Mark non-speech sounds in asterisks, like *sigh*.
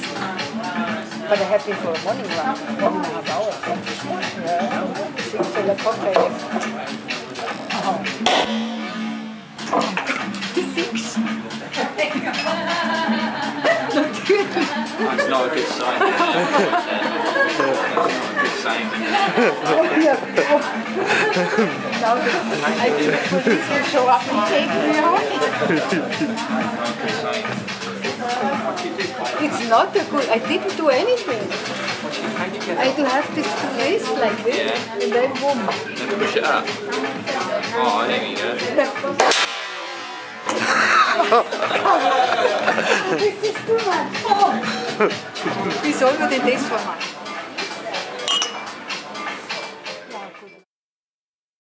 But I have been for a morning run, one and a half hours. Yeah. Six till o'clock I left. Six. *laughs* That's not a good sign. That's not a good sign. *laughs* *laughs* now the, I think the police will show up and take me away. It's not a good, I didn't do anything. How do you get I do have this to this like this, Yeah. and then boom. Then push it up. Oh, there you go. *laughs* this is too much. Oh. Sollen wir denn das vermachen?